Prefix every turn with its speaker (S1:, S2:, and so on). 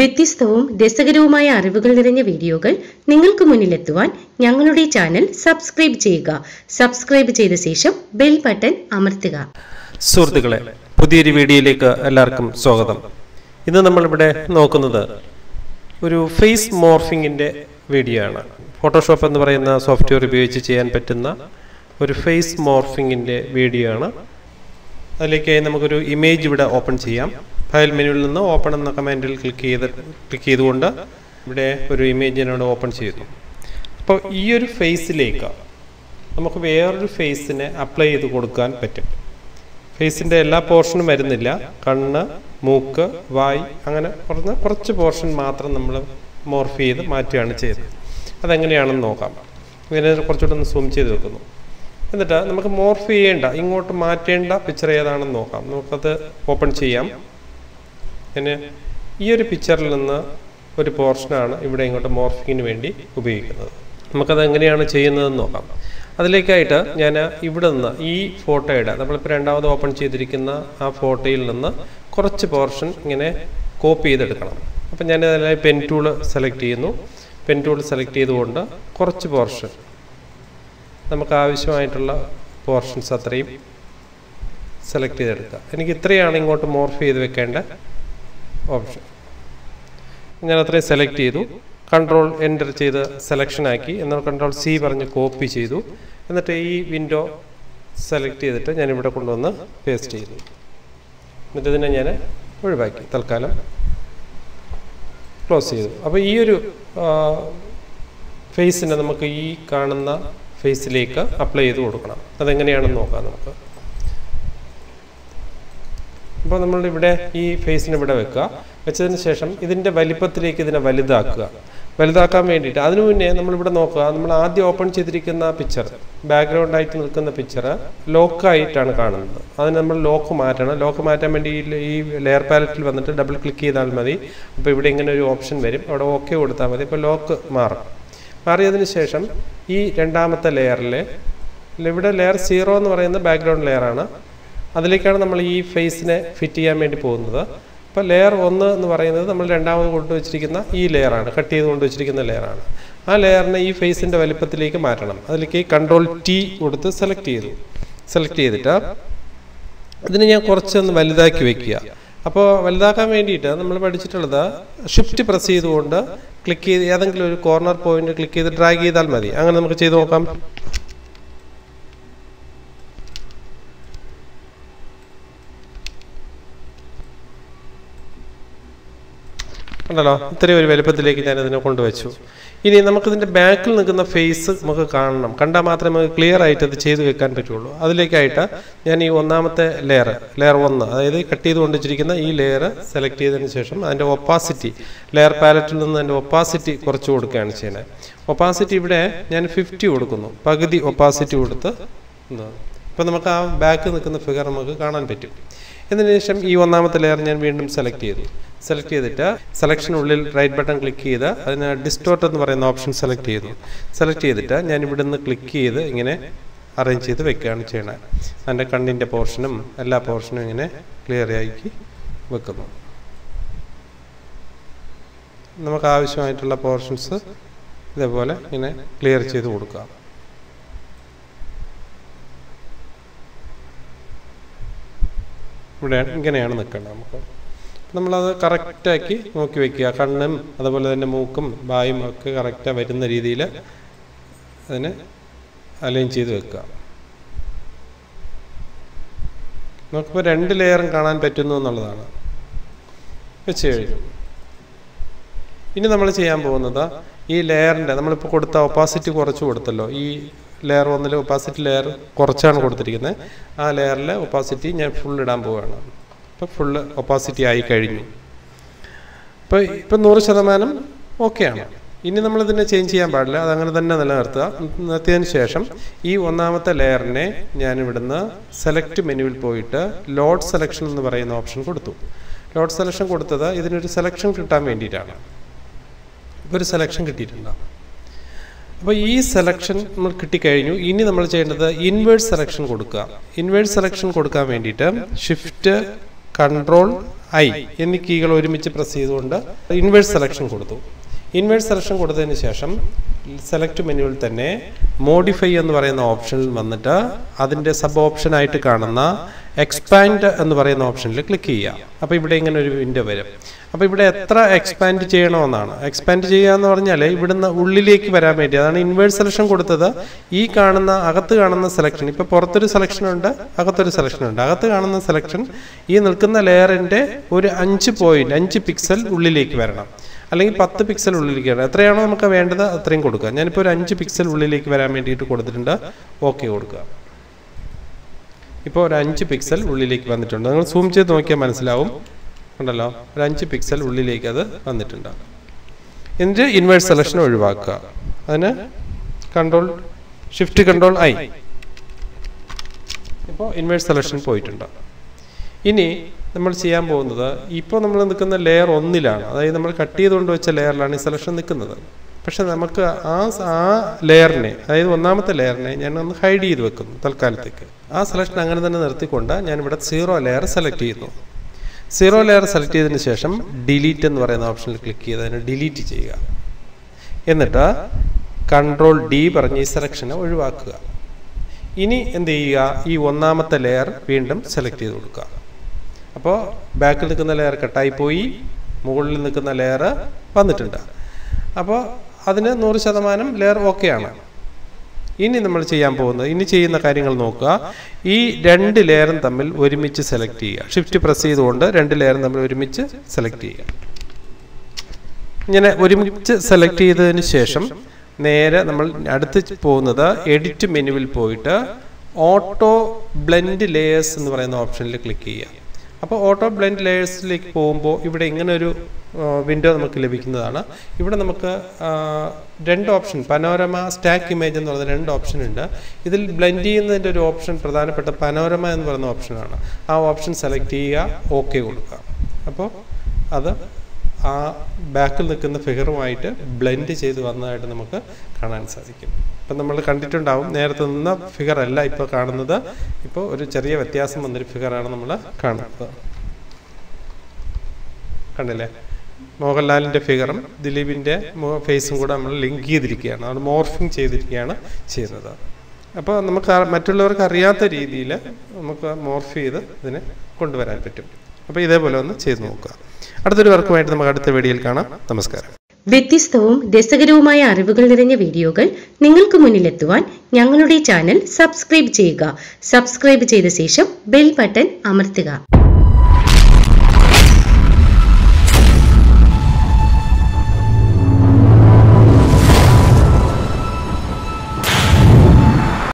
S1: വ്യത്യസ്തവും രസകരവുമായ അറിവുകൾ നിറഞ്ഞ വീഡിയോകൾ നിങ്ങൾക്ക് മുന്നിലെത്തുവാൻ ഞങ്ങളുടെ ചാനൽ സബ്സ്ക്രൈബ് ചെയ്യുക സബ്സ്ക്രൈബ് ചെയ്ത ശേഷം ബെൽ ബട്ടൺ അമർത്തുക സുഹൃത്തുക്കളെ പുതിയൊരു വീഡിയോയിലേക്ക് എല്ലാവർക്കും സ്വാഗതം ഇന്ന് നമ്മളിവിടെ നോക്കുന്നത് ഒരു ഫേസ് മോർഫിങ്ങിൻ്റെ വീഡിയോ ആണ് ഫോട്ടോഷോപ്പ് എന്ന് പറയുന്ന സോഫ്റ്റ്വെയർ ഉപയോഗിച്ച് ചെയ്യാൻ പറ്റുന്ന ഒരു ഫേസ് മോർഫിങ്ങിൻ്റെ വീഡിയോ ആണ് അതിലേക്കായി നമുക്കൊരു ഇമേജ് ഇവിടെ ഓപ്പൺ ചെയ്യാം ഫയൽ മെനുവിൽ നിന്ന് ഓപ്പൺ എന്ന കമാൻഡിൽ ക്ലിക്ക് ചെയ്ത് ക്ലിക്ക് ചെയ്തുകൊണ്ട് ഇവിടെ ഒരു ഇമേജ് ഞാനിവിടെ ഓപ്പൺ ചെയ്തു അപ്പോൾ ഈ ഒരു ഫേസിലേക്ക് നമുക്ക് വേറൊരു ഫേസിനെ അപ്ലൈ ചെയ്ത് കൊടുക്കാൻ പറ്റും ഫേസിൻ്റെ എല്ലാ പോർഷനും വരുന്നില്ല കണ്ണ് മൂക്ക് വായ് അങ്ങനെ പറഞ്ഞ കുറച്ച് പോർഷൻ മാത്രം നമ്മൾ മോർഫ് ചെയ്ത് മാറ്റുകയാണ് ചെയ്തത് അതെങ്ങനെയാണെന്ന് നോക്കാം ഇങ്ങനെ കുറച്ചുകൂടെ ഒന്ന് സൂം ചെയ്ത് വെക്കുന്നു എന്നിട്ട് നമുക്ക് മോർഫ് ചെയ്യേണ്ട ഇങ്ങോട്ട് മാറ്റേണ്ട പിക്ചർ ഏതാണെന്ന് നോക്കാം നമുക്കത് ഓപ്പൺ ചെയ്യാം പിന്നെ ഈ ഒരു പിക്ചറിൽ നിന്ന് ഒരു പോർഷനാണ് ഇവിടെ ഇങ്ങോട്ട് മോർഫിങ്ങിന് വേണ്ടി ഉപയോഗിക്കുന്നത് നമുക്കത് എങ്ങനെയാണ് ചെയ്യുന്നതെന്ന് നോക്കാം അതിലേക്കായിട്ട് ഞാൻ ഇവിടെ നിന്ന് ഈ ഫോട്ടോയുടെ നമ്മളിപ്പോൾ രണ്ടാമത് ഓപ്പൺ ചെയ്തിരിക്കുന്ന ആ ഫോട്ടോയിൽ നിന്ന് കുറച്ച് പോർഷൻ ഇങ്ങനെ കോപ്പി ചെയ്തെടുക്കണം അപ്പം ഞാൻ അതിലെ പെൻ ടൂൾ സെലക്ട് ചെയ്യുന്നു പെൻ ടൂൾ സെലക്ട് ചെയ്തുകൊണ്ട് കുറച്ച് പോർഷൻ നമുക്ക് ആവശ്യമായിട്ടുള്ള പോർഷൻസ് അത്രയും സെലക്ട് ചെയ്തെടുക്കുക എനിക്ക് ഇത്രയാണ് ഇങ്ങോട്ട് മോർഫ് ചെയ്ത് വെക്കേണ്ട ഓപ്ഷൻ ഞാൻ അത്രയും സെലക്ട് ചെയ്തു കൺട്രോൾ എൻ്റർ ചെയ്ത് സെലക്ഷൻ ആക്കി എന്നാൽ കൺട്രോൾ സി പറഞ്ഞ് കോപ്പി ചെയ്തു എന്നിട്ട് ഈ വിൻഡോ സെലക്ട് ചെയ്തിട്ട് ഞാനിവിടെ കൊണ്ടുവന്ന് പേസ്റ്റ് ചെയ്തു എന്നിട്ട് ഇതിനെ ഞാൻ ഒഴിവാക്കി തൽക്കാലം ക്ലോസ് ചെയ്തു അപ്പോൾ ഈ ഒരു ഫേസിനെ നമുക്ക് ഈ കാണുന്ന ഫേസിലേക്ക് അപ്ലൈ ചെയ്ത് കൊടുക്കണം അതെങ്ങനെയാണെന്ന് നോക്കാം നമുക്ക് അപ്പോൾ ഇവിടെ ഈ ഫേസിന് ഇവിടെ വെക്കുക വെച്ചതിന് ശേഷം ഇതിൻ്റെ വലിപ്പത്തിലേക്ക് ഇതിനെ വലുതാക്കുക വലുതാക്കാൻ വേണ്ടിയിട്ട് അതിനു മുന്നേ നമ്മളിവിടെ നോക്കുക നമ്മൾ ആദ്യം ഓപ്പൺ ചെയ്തിരിക്കുന്ന പിക്ചർ ബാക്ക്ഗ്രൗണ്ടായിട്ട് നിൽക്കുന്ന പിക്ചർ ലോക്കായിട്ടാണ് കാണുന്നത് അതിന് നമ്മൾ ലോക്ക് മാറ്റണം ലോക്ക് മാറ്റാൻ വേണ്ടി ഈ ലെയർ പാലറ്റിൽ വന്നിട്ട് ഡബിൾ ക്ലിക്ക് ചെയ്താൽ മതി അപ്പോൾ ഇവിടെ ഇങ്ങനെ ഒരു ഓപ്ഷൻ വരും അവിടെ ഓക്കെ കൊടുത്താൽ മതി അപ്പോൾ ലോക്ക് മാറും മാറിയതിന് ശേഷം ഈ രണ്ടാമത്തെ ലെയറിൽ ഇവിടെ ലെയർ സീറോ എന്ന് പറയുന്ന ബാക്ക്ഗ്രൗണ്ട് ലെയറാണ് അതിലേക്കാണ് നമ്മൾ ഈ ഫേസിനെ ഫിറ്റ് ചെയ്യാൻ വേണ്ടി പോകുന്നത് അപ്പോൾ ലെയർ ഒന്ന് എന്ന് പറയുന്നത് നമ്മൾ രണ്ടാമത് കൊണ്ടുവച്ചിരിക്കുന്ന ഈ ലെയറാണ് കട്ട് ചെയ്ത് കൊണ്ടുവച്ചിരിക്കുന്ന ലെയറാണ് ആ ലെയറിനെ ഈ ഫേസിൻ്റെ വലിപ്പത്തിലേക്ക് മാറ്റണം അതിലേക്ക് കൺട്രോൾ ടി കൊടുത്ത് സെലക്ട് ചെയ്തു സെലക്ട് ചെയ്തിട്ട് ഇതിനെ ഞാൻ കുറച്ചൊന്ന് വലുതാക്കി വെക്കുക അപ്പോൾ വലുതാക്കാൻ വേണ്ടിയിട്ട് നമ്മൾ പഠിച്ചിട്ടുള്ളത് ഷിഫ്റ്റ് പ്രസ് ചെയ്തുകൊണ്ട് ക്ലിക്ക് ചെയ്ത് ഏതെങ്കിലും ഒരു കോർണർ പോയിന്റ് ക്ലിക്ക് ചെയ്ത് ഡ്രാഗ് ചെയ്താൽ മതി അങ്ങനെ നമുക്ക് ചെയ്ത് നോക്കാം ഉണ്ടല്ലോ ഇത്രയും ഒരു വലുപ്പത്തിലേക്ക് ഞാൻ ഇതിനെ കൊണ്ടുവച്ചു ഇനി നമുക്കിതിൻ്റെ ബാക്കിൽ നിൽക്കുന്ന ഫേസ് നമുക്ക് കാണണം കണ്ടാൽ മാത്രമേ നമുക്ക് ക്ലിയർ ആയിട്ട് അത് ചെയ്തു വെക്കാൻ പറ്റുള്ളൂ അതിലേക്കായിട്ട് ഞാൻ ഈ ഒന്നാമത്തെ ലെയർ ലെയർ ഒന്ന് അതായത് കട്ട് ചെയ്ത് കൊണ്ടുവച്ചിരിക്കുന്ന ഈ ലെയർ സെലക്ട് ചെയ്തതിന് ശേഷം അതിൻ്റെ ഒപ്പാസിറ്റി ലെയർ പാലറ്റിൽ നിന്ന് അതിൻ്റെ ഒപ്പാസിറ്റി കുറച്ച് കൊടുക്കുകയാണ് ചെയ്യുന്നത് ഒപ്പാസിറ്റി ഇവിടെ ഞാൻ ഫിഫ്റ്റി കൊടുക്കുന്നു പകുതി ഒപ്പാസിറ്റി കൊടുത്ത് എന്താണ് ഇപ്പം നമുക്ക് ആ ബാക്ക് നിൽക്കുന്ന ഫിഗർ നമുക്ക് കാണാൻ പറ്റും എന്നതിന് ഈ ഒന്നാമത്തെ ലെയർ ഞാൻ വീണ്ടും സെലക്ട് ചെയ്തു സെലക്ട് ചെയ്തിട്ട് സെലക്ഷനുള്ളിൽ റൈറ്റ് ബട്ടൺ ക്ലിക്ക് ചെയ്ത് അതിന് ഡിസ്റ്റോർട്ട് എന്ന് പറയുന്ന ഓപ്ഷൻ സെലക്ട് ചെയ്യുന്നു സെലക്ട് ചെയ്തിട്ട് ഞാൻ ഇവിടെ നിന്ന് ക്ലിക്ക് ചെയ്ത് ഇങ്ങനെ അറേഞ്ച് ചെയ്ത് വെക്കുകയാണ് ചെയ്യണത് എൻ്റെ കണ്ണിൻ്റെ പോർഷനും എല്ലാ പോർഷനും ഇങ്ങനെ ക്ലിയർ ആയിക്കി വെക്കുന്നു നമുക്ക് ആവശ്യമായിട്ടുള്ള പോർഷൻസ് ഇതേപോലെ ഇങ്ങനെ ക്ലിയർ ചെയ്ത് കൊടുക്കാം ഇവിടെ ഇങ്ങനെയാണ് നിൽക്കേണ്ടത് നമുക്ക് നമ്മളത് കറക്റ്റാക്കി നോക്കി വെക്കുക കണ്ണും അതുപോലെ തന്നെ മൂക്കും ബായും ഒക്കെ കറക്റ്റാ വരുന്ന രീതിയിൽ അതിനെ അലൈൻ ചെയ്ത് വെക്കുക നമുക്കിപ്പോൾ രണ്ട് ലെയറും കാണാൻ പറ്റുന്നു എന്നുള്ളതാണ് വെച്ച് കഴിഞ്ഞു ഇനി നമ്മൾ ചെയ്യാൻ പോകുന്നത് ഈ ലെയറിൻ്റെ നമ്മളിപ്പോൾ കൊടുത്ത ഒപ്പാസിറ്റി കുറച്ച് കൊടുത്തല്ലോ ഈ ലെയർ ഒന്നിൽ ഒപ്പാസിറ്റി ലെയർ കുറച്ചാണ് കൊടുത്തിരിക്കുന്നത് ആ ലെയറിൽ ഒപ്പാസിറ്റി ഞാൻ ഫുൾ ഇടാൻ പോവുകയാണ് ഇപ്പം ഫുള്ള് ഒപ്പാസിറ്റി ആയി കഴിഞ്ഞു ഇപ്പം ഇപ്പം നൂറ് ശതമാനം ഓക്കെയാണ് ഇനി നമ്മളിതിനെ ചേഞ്ച് ചെയ്യാൻ പാടില്ല അതങ്ങനെ തന്നെ നിലനിർത്തുക നിർത്തിയതിന് ശേഷം ഈ ഒന്നാമത്തെ ലെയറിനെ ഞാൻ ഇവിടുന്ന് സെലക്ട് മെനുവിൽ പോയിട്ട് ലോഡ് സെലക്ഷൻ എന്ന് പറയുന്ന ഓപ്ഷൻ കൊടുത്തു ലോഡ് സെലക്ഷൻ കൊടുത്തത് ഇതിനൊരു സെലക്ഷൻ കിട്ടാൻ വേണ്ടിയിട്ടാണ് ഇപ്പോൾ ഒരു സെലക്ഷൻ കിട്ടിയിട്ടുണ്ടാവും അപ്പോൾ ഈ സെലക്ഷൻ നമ്മൾ കിട്ടിക്കഴിഞ്ഞു ഇനി നമ്മൾ ചെയ്യേണ്ടത് ഇൻവേഴ്സ് സെലക്ഷൻ കൊടുക്കുക ഇൻവേഴ്സ് സെലക്ഷൻ കൊടുക്കാൻ വേണ്ടിയിട്ട് ഷിഫ്റ്റ് കൺട്രോൾ ഐ എന്നീ കീകൾ ഒരുമിച്ച് പ്രസ് ചെയ്തുകൊണ്ട് ഇൻവേഴ്സ് സെലക്ഷൻ കൊടുത്തു ഇൻവേഴ്സ് സെലക്ഷൻ കൊടുത്തതിന് ശേഷം സെലക്ട് മെനുവിൽ തന്നെ മോഡിഫൈ എന്ന് പറയുന്ന ഓപ്ഷനിൽ വന്നിട്ട് അതിൻ്റെ സബ് ഓപ്ഷനായിട്ട് കാണുന്ന എക്സ്പാൻഡ് എന്ന് പറയുന്ന ഓപ്ഷനിൽ ക്ലിക്ക് ചെയ്യുക അപ്പോൾ ഇവിടെ ഇങ്ങനെ ഒരു വിൻഡോ വരും അപ്പോൾ ഇവിടെ എത്ര എക്സ്പാൻഡ് ചെയ്യണമെന്നാണ് എക്സ്പാൻഡ് ചെയ്യുക എന്ന് പറഞ്ഞാൽ ഇവിടുന്ന് ഉള്ളിലേക്ക് വരാൻ വേണ്ടി അതാണ് ഇൻവേഴ്സ് സെലക്ഷൻ കൊടുത്തത് ഈ കാണുന്ന അകത്ത് കാണുന്ന സെലക്ഷൻ ഇപ്പോൾ പുറത്തൊരു സെലക്ഷൻ ഉണ്ട് അകത്തൊരു സെലക്ഷൻ ഉണ്ട് അകത്ത് കാണുന്ന സെലക്ഷൻ ഈ നിൽക്കുന്ന ലെയറിൻ്റെ ഒരു അഞ്ച് പോയിൻറ്റ് അഞ്ച് പിക്സൽ ഉള്ളിലേക്ക് വരണം അല്ലെങ്കിൽ പത്ത് പിക്സൽ ഉള്ളിലേക്ക് വരണം എത്രയാണോ നമുക്ക് വേണ്ടത് അത്രയും കൊടുക്കുക ഞാനിപ്പോൾ ഒരു അഞ്ച് പിക്സൽ ഉള്ളിലേക്ക് വരാൻ വേണ്ടിയിട്ട് കൊടുത്തിട്ടുണ്ട് ഓക്കെ കൊടുക്കുക ഇപ്പോൾ ഒരു അഞ്ച് പിക്സൽ ഉള്ളിലേക്ക് വന്നിട്ടുണ്ട് നിങ്ങൾ സൂം ചെയ്ത് നോക്കിയാൽ മനസ്സിലാവും ഉണ്ടല്ലോ ഒരു അഞ്ച് പിക്സൽ ഉള്ളിലേക്ക് അത് വന്നിട്ടുണ്ട് എന്നിട്ട് ഇൻവേഴ്സ് സെലക്ഷൻ ഒഴിവാക്കുക അതിന് കൺട്രോൾ ഷിഫ്റ്റ് കൺട്രോൾ ഐ ഇപ്പോൾ ഇൻവേഴ്സ് സെലക്ഷൻ പോയിട്ടുണ്ട് ഇനി നമ്മൾ ചെയ്യാൻ പോകുന്നത് ഇപ്പോൾ നമ്മൾ നിൽക്കുന്ന ലെയർ ഒന്നിലാണ് അതായത് നമ്മൾ കട്ട് ചെയ്തുകൊണ്ട് വെച്ച ലെയറിലാണ് ഈ സെലക്ഷൻ നിൽക്കുന്നത് പക്ഷെ നമുക്ക് ആ ആ ലെയറിനെ അതായത് ഒന്നാമത്തെ ലെയറിനെ ഞാൻ ഒന്ന് ഹൈഡ് ചെയ്ത് വെക്കുന്നു തൽക്കാലത്തേക്ക് ആ സെലക്ഷൻ അങ്ങനെ തന്നെ നിർത്തിക്കൊണ്ട് ഞാൻ ഇവിടെ സീറോ ലെയർ സെലക്ട് ചെയ്യുന്നു സീറോ ലെയർ സെലക്ട് ചെയ്തതിന് ശേഷം ഡിലീറ്റ് എന്ന് പറയുന്ന ഓപ്ഷനിൽ ക്ലിക്ക് ചെയ്ത് അതിനെ ഡിലീറ്റ് ചെയ്യുക എന്നിട്ട് കൺട്രോൾ ഡി പറഞ്ഞ് ഈ സെലക്ഷനെ ഒഴിവാക്കുക ഇനി എന്ത് ചെയ്യുക ഈ ഒന്നാമത്തെ ലെയർ വീണ്ടും സെലക്ട് ചെയ്ത് കൊടുക്കുക അപ്പോൾ ബാക്കിൽ നിൽക്കുന്ന ലെയർ കട്ടായിപ്പോയി പോയി മുകളിൽ നിൽക്കുന്ന ലെയർ വന്നിട്ടുണ്ട് അപ്പോൾ അതിന് നൂറ് ശതമാനം ലെയർ ഓക്കെയാണ് ഇനി നമ്മൾ ചെയ്യാൻ പോകുന്നത് ഇനി ചെയ്യുന്ന കാര്യങ്ങൾ നോക്കുക ഈ രണ്ട് ലെയറും തമ്മിൽ ഒരുമിച്ച് സെലക്ട് ചെയ്യുക ഷിഫ്റ്റ് പ്രസ് ചെയ്തുകൊണ്ട് രണ്ട് ലെയറും തമ്മിൽ ഒരുമിച്ച് സെലക്ട് ചെയ്യുക ഇങ്ങനെ ഒരുമിച്ച് സെലക്ട് ചെയ്തതിന് ശേഷം നേരെ നമ്മൾ അടുത്ത് പോകുന്നത് എഡിറ്റ് മെനുവിൽ പോയിട്ട് ഓട്ടോ ബ്ലെൻഡ് ലേയേഴ്സ് എന്ന് പറയുന്ന ഓപ്ഷനിൽ ക്ലിക്ക് ചെയ്യുക അപ്പോൾ ഓട്ടോ ബ്ലെൻഡ് ലെയേഴ്സിലേക്ക് പോകുമ്പോൾ ഇവിടെ ഇങ്ങനെ ഒരു വിൻഡോ നമുക്ക് ലഭിക്കുന്നതാണ് ഇവിടെ നമുക്ക് രണ്ട് ഓപ്ഷൻ പനോരമ സ്റ്റാക്ക് ഇമേജ് എന്ന് പറയുന്ന രണ്ട് ഓപ്ഷൻ ഉണ്ട് ഇതിൽ ബ്ലെൻഡ് ചെയ്യുന്നതിൻ്റെ ഒരു ഓപ്ഷൻ പ്രധാനപ്പെട്ട പനോരമ എന്ന് പറയുന്ന ഓപ്ഷനാണ് ആ ഓപ്ഷൻ സെലക്ട് ചെയ്യുക ഓക്കെ കൊടുക്കുക അപ്പോൾ അത് ആ ബാക്കിൽ നിൽക്കുന്ന ഫിഗറുമായിട്ട് ബ്ലെൻഡ് ചെയ്ത് വന്നതായിട്ട് നമുക്ക് കാണാൻ സാധിക്കും ഇപ്പം നമ്മൾ കണ്ടിട്ടുണ്ടാവും നേരത്തെ നിന്ന ഫിഗർ അല്ല ഇപ്പോൾ കാണുന്നത് ഇപ്പോൾ ഒരു ചെറിയ വ്യത്യാസം വന്നൊരു ഫിഗറാണ് നമ്മൾ കാണുന്നത് കണ്ടില്ലേ മോഹൻലാലിൻ്റെ ഫിഗറും ദിലീപിൻ്റെ ഫേസും കൂടെ നമ്മൾ ലിങ്ക് ചെയ്തിരിക്കുകയാണ് നമ്മൾ മോർഫിംഗ് ചെയ്തിരിക്കുകയാണ് ചെയ്യുന്നത് അപ്പോൾ നമുക്ക് മറ്റുള്ളവർക്ക് അറിയാത്ത രീതിയിൽ നമുക്ക് മോർഫ് ചെയ്ത് ഇതിനെ കൊണ്ടുവരാൻ പറ്റും അപ്പോൾ ഇതേപോലെ ഒന്ന് ചെയ്ത് നോക്കുക അടുത്തൊരു വർക്കുമായിട്ട് നമുക്ക് അടുത്ത വീഡിയോയിൽ കാണാം നമസ്കാരം വ്യത്യസ്തവും രസകരവുമായ അറിവുകൾ നിറഞ്ഞ വീഡിയോകൾ നിങ്ങൾക്ക് മുന്നിലെത്തുവാൻ ഞങ്ങളുടെ ചാനൽ സബ്സ്ക്രൈബ് ചെയ്യുക സബ്സ്ക്രൈബ് ചെയ്ത ശേഷം ബെൽ ബട്ടൺ അമർത്തുക